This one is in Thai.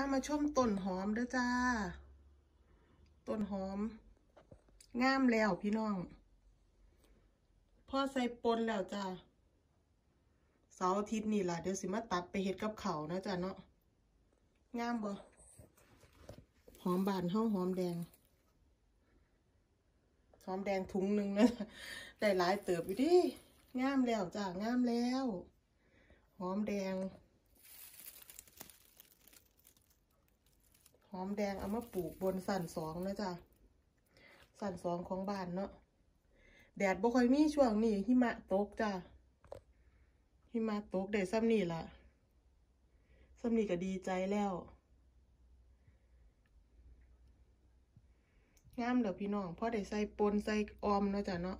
ามาชมต้นหอมเด้อจ้า ต้นหอม งามแล้วพี่น้อง พ่อใส่ปนแล้วจ้า เสาร์อาทิตย์นี่ล่ะ เดี๋ยวสิมาตัดไปเฮ็ดกับเขานะจ้าเนาะ งามบ่หอมบานเฮาหอมแดง หอมแดงถุงหนึ่งนะได้หลายเติบอยู่ดิ งามแล้วจ้างามแล้ว หอมแดง อมแดงเอามาปลูกบนสันสองนะจ๊ะสันสองของบ้านเนาะแดดบ่ค่อยมีช่วงนี้หิมะตกจ้ะหิมะตกได้ซ้ำนี่ล่ะซ้ำนี่ก็ดีใจแล้วงามเด้อพี่น้องพอได้ใส่ปนใส่ออมเนาะจ้ะเนาะ